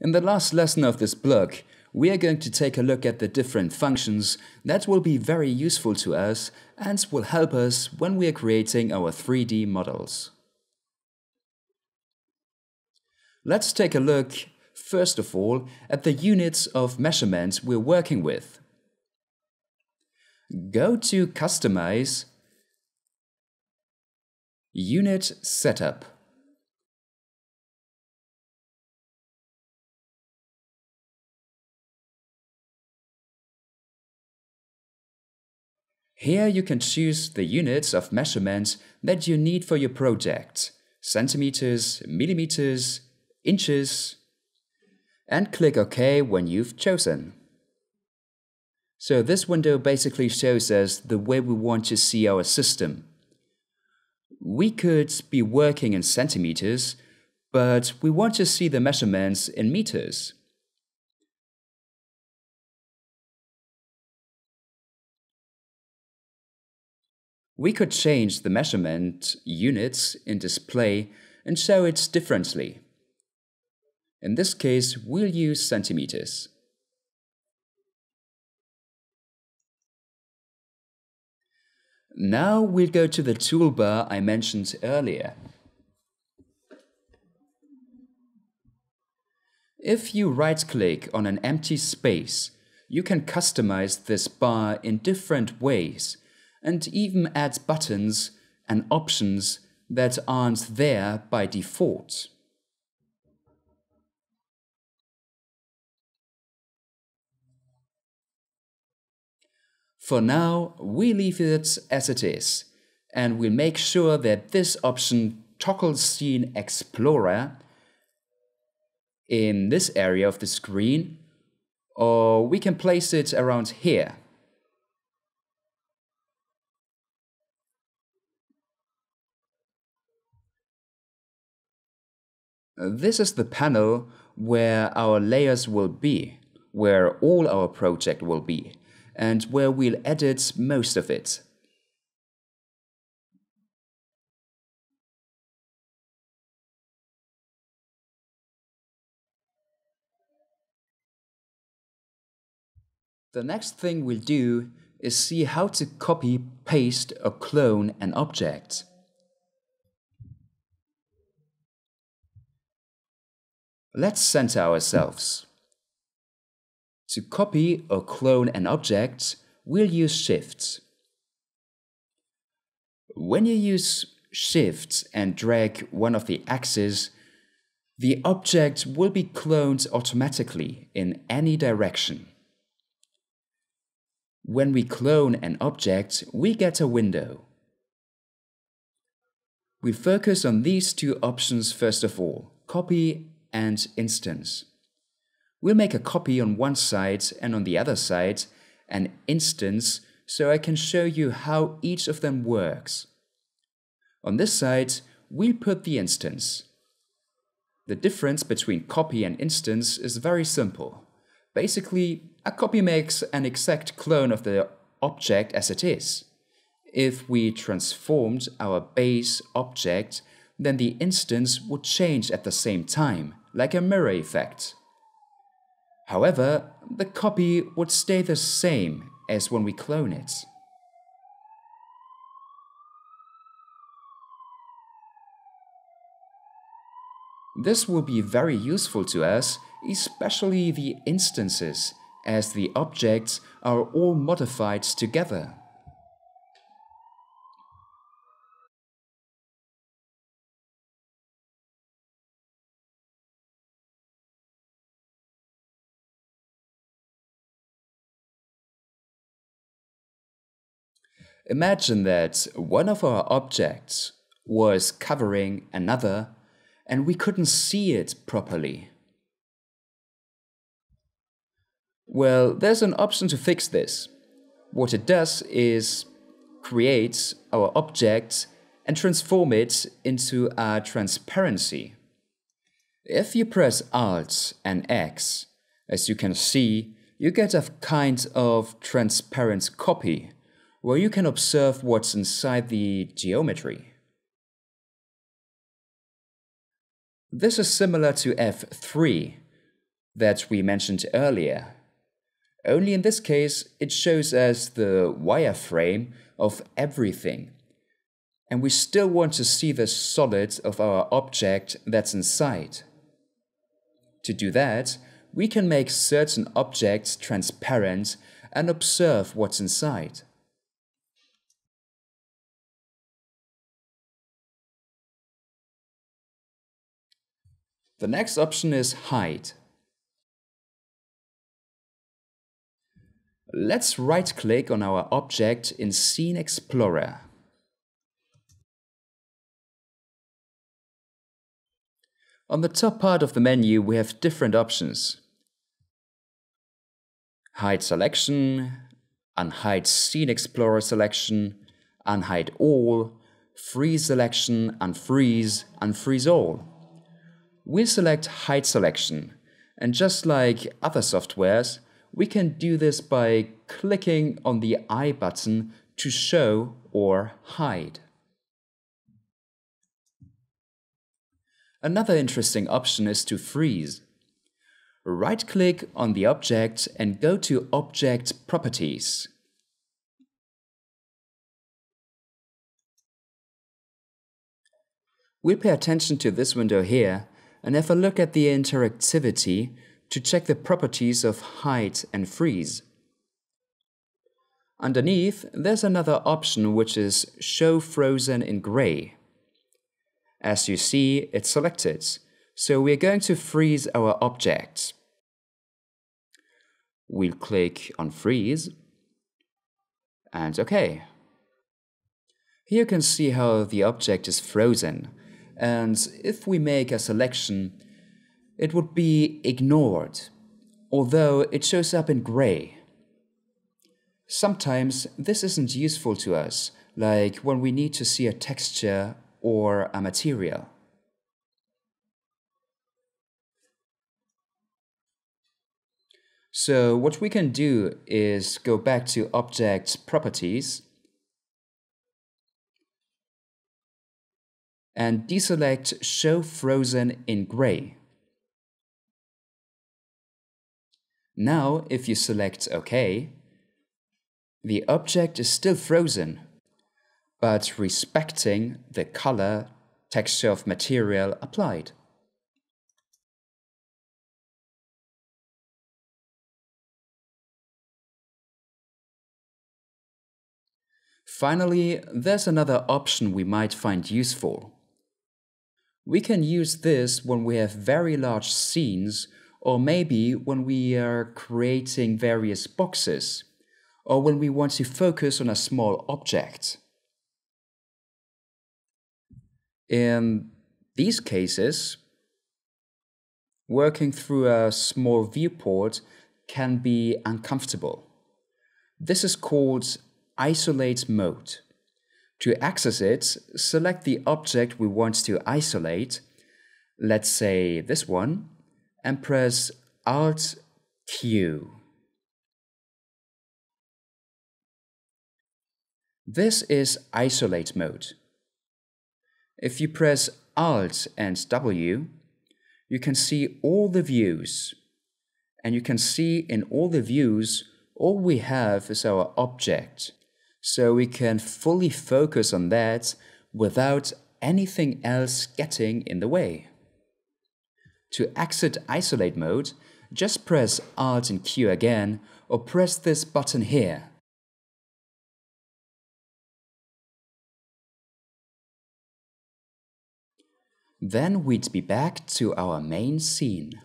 In the last lesson of this blog, we are going to take a look at the different functions that will be very useful to us and will help us when we are creating our 3D models. Let's take a look, first of all, at the units of measurement we're working with. Go to Customize, Unit Setup. Here you can choose the units of measurement that you need for your project, centimeters, millimeters, inches, and click OK when you've chosen. So this window basically shows us the way we want to see our system. We could be working in centimeters, but we want to see the measurements in meters. We could change the measurement units in display and show it differently. In this case, we'll use centimeters. Now we'll go to the toolbar I mentioned earlier. If you right-click on an empty space, you can customize this bar in different ways and even adds buttons and options that aren't there by default. For now, we leave it as it is, and we'll make sure that this option toggles Scene Explorer in this area of the screen, or we can place it around here. This is the panel where our layers will be, where all our project will be, and where we'll edit most of it. The next thing we'll do is see how to copy, paste, or clone an object. Let's center ourselves. To copy or clone an object, we'll use Shift. When you use Shift and drag one of the axes, the object will be cloned automatically in any direction. When we clone an object, we get a window. We focus on these two options first of all, copy and instance. We'll make a copy on one side and on the other side an instance so I can show you how each of them works. On this side, we'll put the instance. The difference between copy and instance is very simple. Basically, a copy makes an exact clone of the object as it is. If we transformed our base object, then the instance would change at the same time like a mirror effect. However, the copy would stay the same as when we clone it. This will be very useful to us, especially the instances, as the objects are all modified together. Imagine that one of our objects was covering another and we couldn't see it properly. Well, there's an option to fix this. What it does is create our object and transform it into a transparency. If you press Alt and X, as you can see, you get a kind of transparent copy where you can observe what's inside the geometry. This is similar to F3, that we mentioned earlier. Only in this case, it shows us the wireframe of everything. And we still want to see the solid of our object that's inside. To do that, we can make certain objects transparent and observe what's inside. The next option is Hide. Let's right-click on our object in Scene Explorer. On the top part of the menu we have different options. Hide Selection, Unhide Scene Explorer Selection, Unhide All, Freeze Selection, Unfreeze, Unfreeze All. We'll select Hide Selection, and just like other softwares, we can do this by clicking on the I button to show or hide. Another interesting option is to freeze. Right-click on the object and go to Object Properties. We'll pay attention to this window here and have a look at the interactivity to check the properties of hide and freeze. Underneath, there's another option which is Show Frozen in Gray. As you see, it's selected, so we're going to freeze our object. We'll click on Freeze, and OK. Here you can see how the object is frozen, and if we make a selection, it would be ignored, although it shows up in gray. Sometimes this isn't useful to us, like when we need to see a texture or a material. So what we can do is go back to Object Properties and deselect Show Frozen in Gray. Now, if you select OK, the object is still frozen, but respecting the color texture of material applied. Finally, there's another option we might find useful. We can use this when we have very large scenes or maybe when we are creating various boxes, or when we want to focus on a small object. In these cases, working through a small viewport can be uncomfortable. This is called Isolate Mode. To access it, select the object we want to isolate, let's say this one, and press Alt Q. This is isolate mode. If you press Alt and W, you can see all the views. And you can see in all the views, all we have is our object. So we can fully focus on that without anything else getting in the way. To exit isolate mode, just press Alt and Q again or press this button here. Then we'd be back to our main scene.